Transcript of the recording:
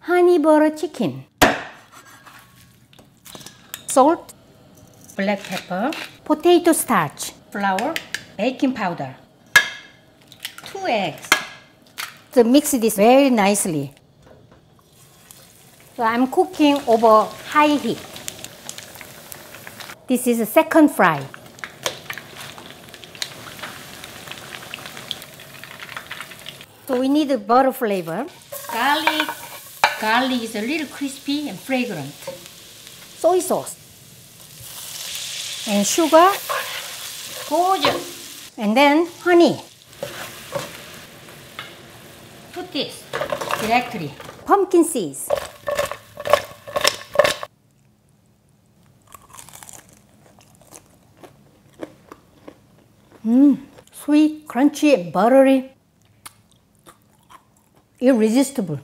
honey butter chicken. Salt, black pepper, potato starch, flour, baking powder, two eggs. So mix this very nicely. So I'm cooking over high heat. This is a second fry. So we need a butter flavor. Garlic. Garlic is a little crispy and fragrant. Soy sauce. And sugar. Gorgeous. And then honey. Put this directly. Pumpkin seeds. Mmm, sweet, crunchy, buttery irresistible.